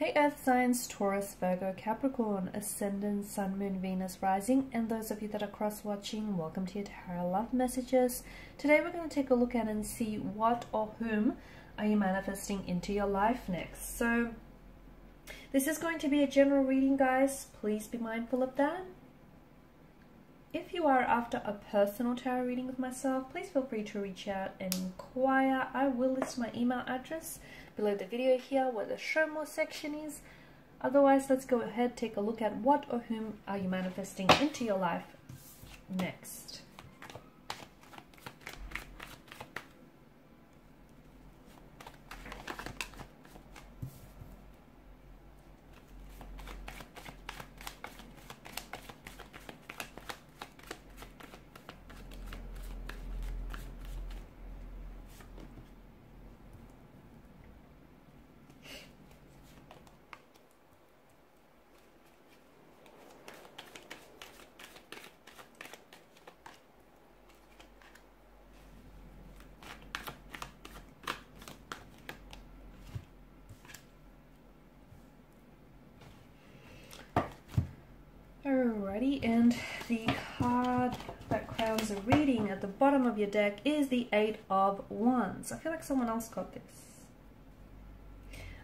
Hey Earth signs, Taurus, Virgo, Capricorn, Ascendant, Sun, Moon, Venus, Rising, and those of you that are cross-watching, welcome to your Tarot Love Messages. Today we're going to take a look at and see what or whom are you manifesting into your life next. So this is going to be a general reading, guys. Please be mindful of that. If you are after a personal tarot reading with myself, please feel free to reach out and inquire. I will list my email address below the video here where the show more section is. Otherwise, let's go ahead, take a look at what or whom are you manifesting into your life next. And the card that crowns a reading at the bottom of your deck is the Eight of Wands. I feel like someone else got this.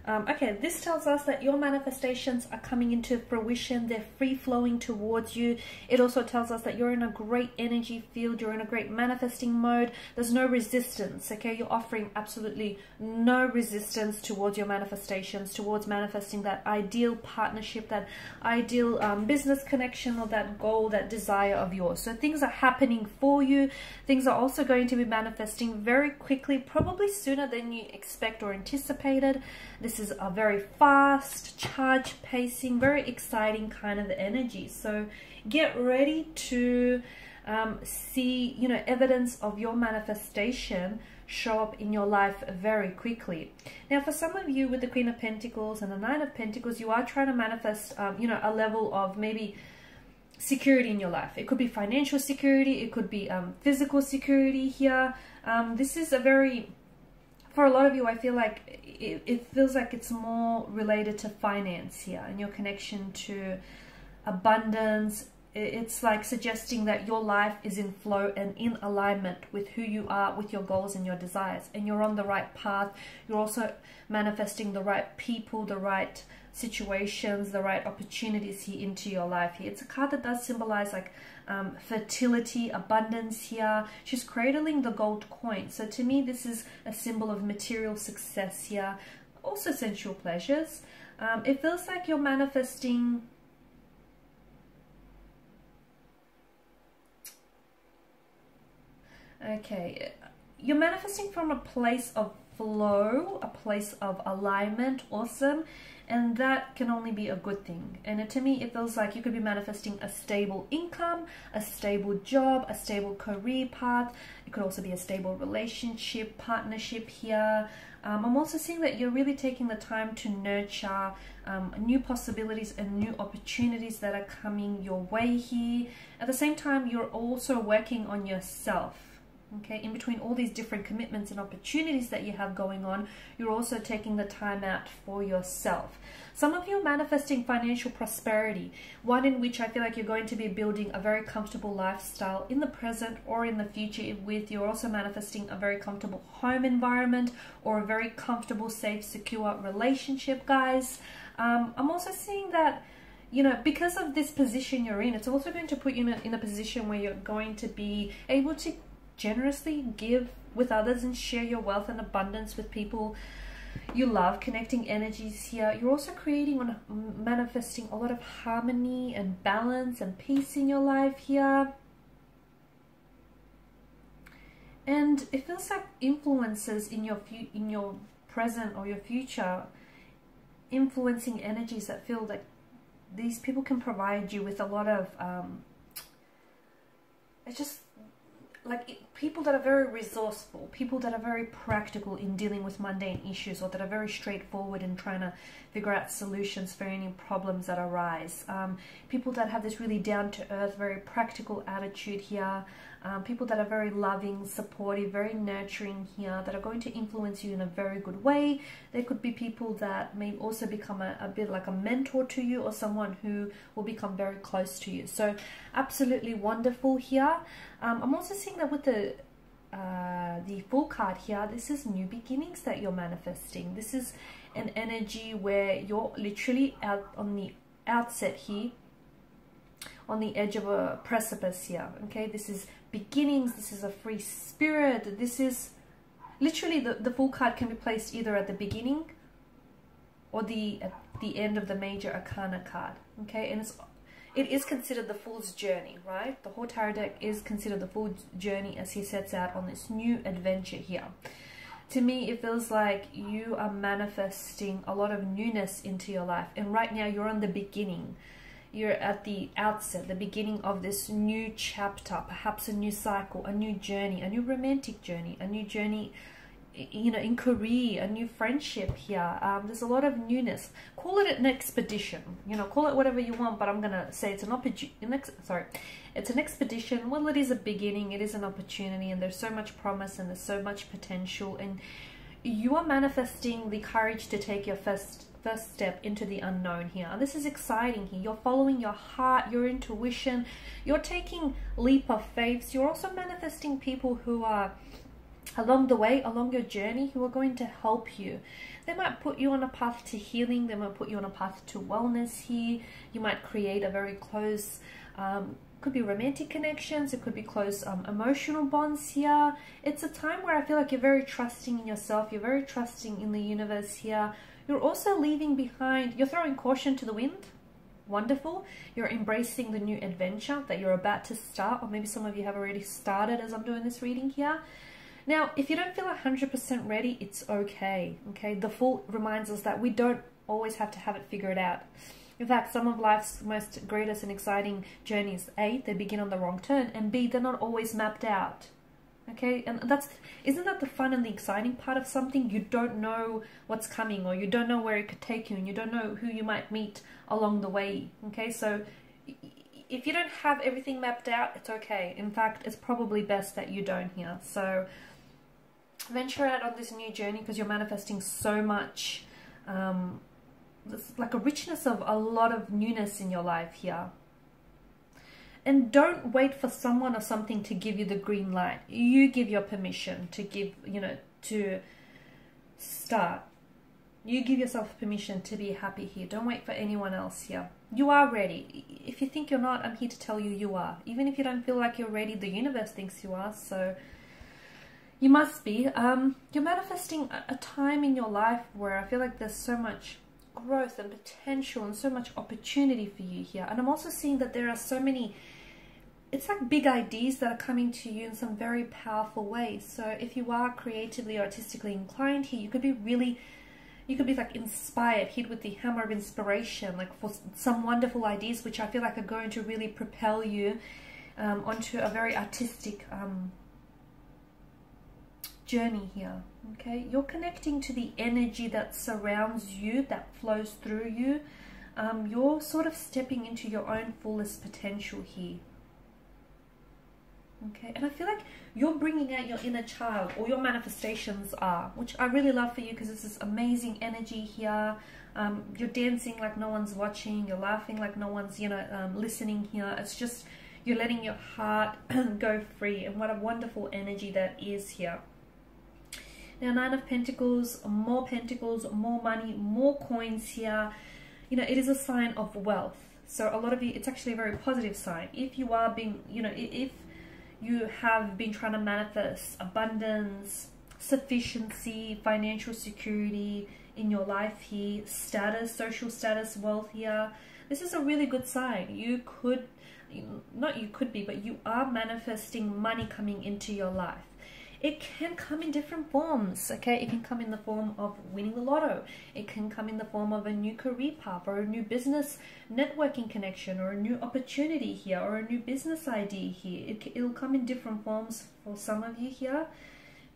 Um, okay, this tells us that your manifestations are coming into fruition. They're free flowing towards you. It also tells us that you're in a great energy field. You're in a great manifesting mode. There's no resistance, okay? You're offering absolutely no resistance towards your manifestations, towards manifesting that ideal partnership, that ideal um, business connection or that goal, that desire of yours. So things are happening for you. Things are also going to be manifesting very quickly, probably sooner than you expect or anticipated. This this is a very fast, charge pacing, very exciting kind of energy. So get ready to um, see, you know, evidence of your manifestation show up in your life very quickly. Now, for some of you with the Queen of Pentacles and the Nine of Pentacles, you are trying to manifest, um, you know, a level of maybe security in your life. It could be financial security. It could be um, physical security here. Um, this is a very for a lot of you, I feel like it, it feels like it's more related to finance here and your connection to abundance. It's like suggesting that your life is in flow and in alignment with who you are, with your goals and your desires. And you're on the right path. You're also manifesting the right people, the right situations, the right opportunities here into your life here. It's a card that does symbolize like um, fertility, abundance here. She's cradling the gold coin. So to me, this is a symbol of material success here. Also sensual pleasures. Um, it feels like you're manifesting Okay, you're manifesting from a place of flow, a place of alignment, awesome and that can only be a good thing. And to me it feels like you could be manifesting a stable income a stable job a stable career path. It could also be a stable relationship partnership here. Um, I'm also seeing that you're really taking the time to nurture um, new possibilities and new opportunities that are coming your way here. At the same time you're also working on yourself okay in between all these different commitments and opportunities that you have going on you're also taking the time out for yourself. Some of you are manifesting financial prosperity one in which i feel like you're going to be building a very comfortable lifestyle in the present or in the future with. You're also manifesting a very comfortable home environment or a very comfortable safe secure relationship guys. Um, i'm also seeing that you know, because of this position you're in, it's also going to put you in a, in a position where you're going to be able to generously give with others and share your wealth and abundance with people you love connecting energies here. You're also creating and manifesting a lot of harmony and balance and peace in your life here. And it feels like influences in your in your present or your future influencing energies that feel like these people can provide you with a lot of um, it's just like people that are very resourceful, people that are very practical in dealing with mundane issues, or that are very straightforward in trying to figure out solutions for any problems that arise. Um, people that have this really down to earth, very practical attitude here um, people that are very loving, supportive, very nurturing here, that are going to influence you in a very good way. There could be people that may also become a, a bit like a mentor to you or someone who will become very close to you. So absolutely wonderful here. Um, I'm also seeing that with the uh, the Fool card here, this is new beginnings that you're manifesting. This is an energy where you're literally out on the outset here on the edge of a precipice here okay this is beginnings, this is a free spirit, this is literally the, the Fool card can be placed either at the beginning or the at the end of the major arcana card. Okay, and it's it is considered the fool's journey, right? The whole tarot deck is considered the fool's journey as he sets out on this new adventure here. To me, it feels like you are manifesting a lot of newness into your life, and right now you're on the beginning you're at the outset, the beginning of this new chapter, perhaps a new cycle, a new journey, a new romantic journey, a new journey, you know, in career, a new friendship here. Um, there's a lot of newness. Call it an expedition, you know, call it whatever you want, but I'm going to say it's an opportunity, sorry, it's an expedition. Well, it is a beginning, it is an opportunity, and there's so much promise and there's so much potential, and you are manifesting the courage to take your first first step into the unknown here. And this is exciting here. You're following your heart, your intuition. You're taking leap of faith. You're also manifesting people who are along the way, along your journey, who are going to help you. They might put you on a path to healing. They might put you on a path to wellness here. You might create a very close um, could be romantic connections, it could be close um, emotional bonds here. It's a time where I feel like you're very trusting in yourself, you're very trusting in the universe here. You're also leaving behind, you're throwing caution to the wind. Wonderful. You're embracing the new adventure that you're about to start, or maybe some of you have already started as I'm doing this reading here. Now, if you don't feel 100% ready, it's okay. Okay, the Fool reminds us that we don't always have to have it figured out. In fact, some of life's most greatest and exciting journeys, A, they begin on the wrong turn, and B, they're not always mapped out okay? And that's isn't that the fun and the exciting part of something? You don't know what's coming or you don't know where it could take you and you don't know who you might meet along the way okay? So if you don't have everything mapped out it's okay. In fact it's probably best that you don't here. So venture out on this new journey because you're manifesting so much um, like a richness of a lot of newness in your life here and don't wait for someone or something to give you the green light. You give your permission to give, you know, to start. You give yourself permission to be happy here. Don't wait for anyone else here. You are ready. If you think you're not, I'm here to tell you you are. Even if you don't feel like you're ready, the universe thinks you are. So you must be. Um, you're manifesting a, time in your life where I feel like there's so much growth and potential and so much opportunity for you here. And I'm also seeing that there are so many it's like big ideas that are coming to you in some very powerful ways. So if you are creatively or artistically inclined here, you could be really, you could be like inspired, hit with the hammer of inspiration, like for some wonderful ideas, which I feel like are going to really propel you um, onto a very artistic um, journey here. Okay, you're connecting to the energy that surrounds you, that flows through you. Um, you're sort of stepping into your own fullest potential here. Okay, and I feel like you're bringing out your inner child, or your manifestations are, which I really love for you because this is amazing energy here. Um, you're dancing like no one's watching, you're laughing like no one's, you know, um, listening here. It's just, you're letting your heart go free, and what a wonderful energy that is here. Now, Nine of Pentacles, more pentacles, more money, more coins here. You know, it is a sign of wealth. So a lot of you, it's actually a very positive sign. If you are being, you know, if you have been trying to manifest abundance, sufficiency, financial security in your life here, status, social status, wealth here, this is a really good sign. You could, not you could be, but you are manifesting money coming into your life. It can come in different forms okay? It can come in the form of winning the lotto. It can come in the form of a new career path or a new business networking connection or a new opportunity here or a new business idea here. It, it'll come in different forms for some of you here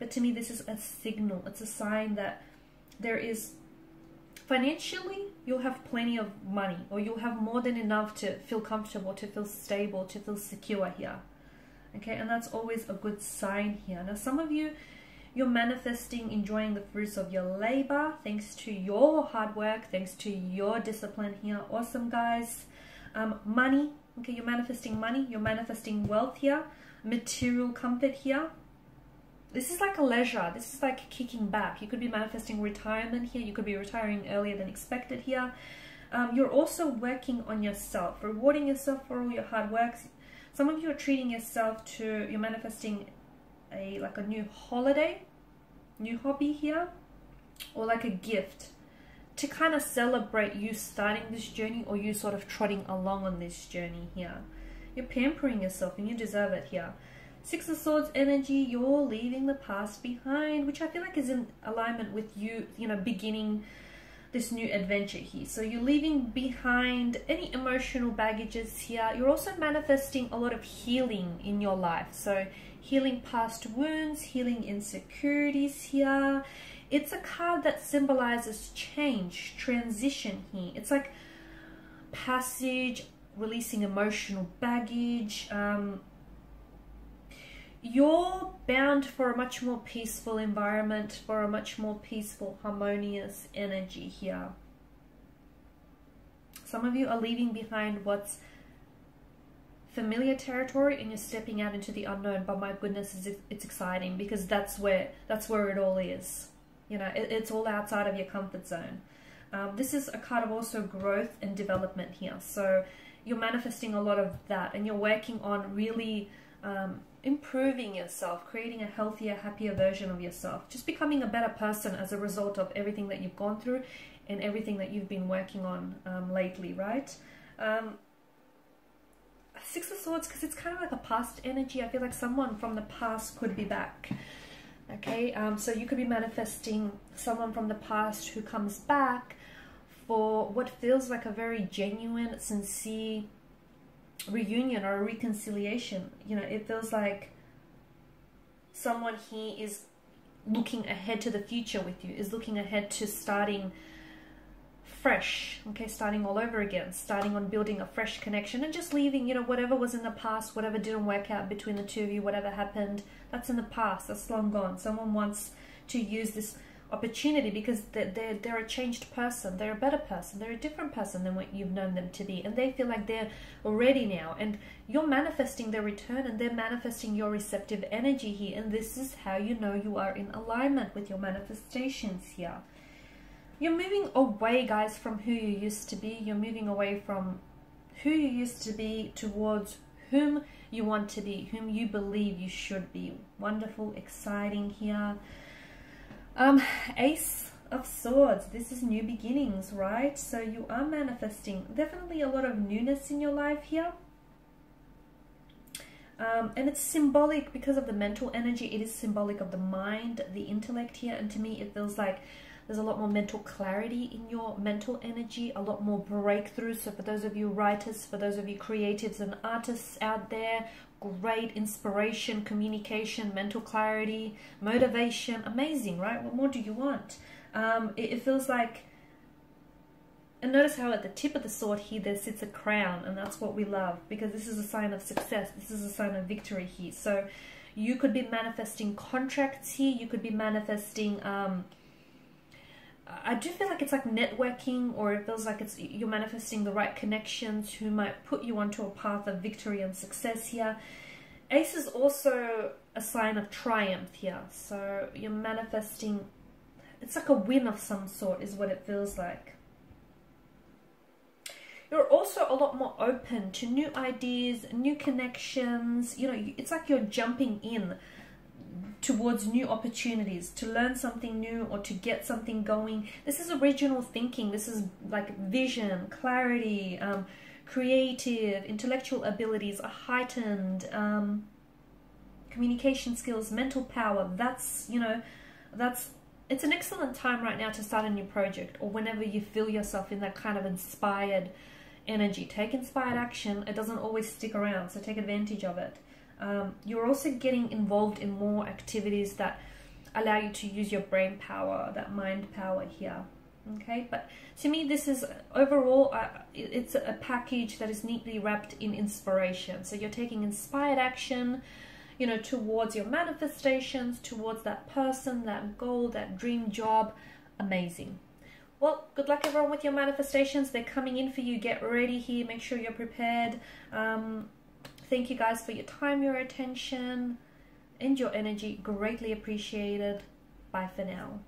but to me this is a signal. It's a sign that there is financially you'll have plenty of money or you'll have more than enough to feel comfortable to feel stable to feel secure here okay and that's always a good sign here. Now some of you you're manifesting enjoying the fruits of your labor thanks to your hard work thanks to your discipline here. Awesome guys. Um, money. Okay you're manifesting money. You're manifesting wealth here. Material comfort here. This is like a leisure. This is like kicking back. You could be manifesting retirement here. You could be retiring earlier than expected here. Um, you're also working on yourself rewarding yourself for all your hard work some of you are treating yourself to you're manifesting a like a new holiday new hobby here or like a gift to kind of celebrate you starting this journey or you sort of trotting along on this journey here. You're pampering yourself and you deserve it here. Six of Swords energy, you're leaving the past behind, which I feel like is in alignment with you, you know, beginning this new adventure here. So you're leaving behind any emotional baggages here. You're also manifesting a lot of healing in your life. So healing past wounds, healing insecurities here. It's a card that symbolizes change, transition here. It's like passage, releasing emotional baggage, um, you're bound for a much more peaceful environment, for a much more peaceful, harmonious energy here. Some of you are leaving behind what's familiar territory and you're stepping out into the unknown but my goodness it's exciting because that's where that's where it all is. You know it, it's all outside of your comfort zone. Um, this is a card of also growth and development here. So you're manifesting a lot of that and you're working on really um, improving yourself, creating a healthier, happier version of yourself, just becoming a better person as a result of everything that you've gone through and everything that you've been working on um, lately, right? Um, Six of Swords, because it's kind of like a past energy. I feel like someone from the past could be back. Okay, um, so you could be manifesting someone from the past who comes back for what feels like a very genuine, sincere, reunion or a reconciliation. You know, it feels like someone here is looking ahead to the future with you, is looking ahead to starting fresh, okay, starting all over again, starting on building a fresh connection and just leaving, you know, whatever was in the past, whatever didn't work out between the two of you, whatever happened, that's in the past, that's long gone. Someone wants to use this opportunity because they're, they're, a changed person. They're a better person. They're a different person than what you've known them to be. And they feel like they're ready now. And you're manifesting their return and they're manifesting your receptive energy here. And this is how you know you are in alignment with your manifestations here. You're moving away guys from who you used to be. You're moving away from who you used to be towards whom you want to be whom you believe you should be. Wonderful exciting here um, Ace of Swords. This is new beginnings, right? So you are manifesting definitely a lot of newness in your life here. Um, and it's symbolic because of the mental energy. It is symbolic of the mind, the intellect here. And to me, it feels like there's a lot more mental clarity in your mental energy, a lot more breakthroughs. So for those of you writers, for those of you creatives and artists out there, great inspiration, communication, mental clarity, motivation. Amazing, right? What more do you want? Um, it, it feels like and notice how at the tip of the sword here there sits a crown and that's what we love because this is a sign of success. This is a sign of victory here. So you could be manifesting contracts here. You could be manifesting um, I do feel like it's like networking or it feels like it's you're manifesting the right connections who might put you onto a path of victory and success here. Ace is also a sign of triumph here. So you're manifesting, it's like a win of some sort is what it feels like. You're also a lot more open to new ideas, new connections. You know, it's like you're jumping in towards new opportunities, to learn something new or to get something going. This is original thinking. This is like vision, clarity, um, creative, intellectual abilities are heightened. Um, communication skills, mental power. That's, you know, that's it's an excellent time right now to start a new project or whenever you feel yourself in that kind of inspired energy. Take inspired action. It doesn't always stick around, so take advantage of it. Um, you're also getting involved in more activities that allow you to use your brain power, that mind power here. Okay, but to me, this is overall, uh, it's a package that is neatly wrapped in inspiration. So you're taking inspired action, you know, towards your manifestations, towards that person, that goal, that dream job. Amazing. Well, good luck everyone with your manifestations. They're coming in for you. Get ready here. Make sure you're prepared. Um, thank you guys for your time, your attention, and your energy. Greatly appreciated. Bye for now.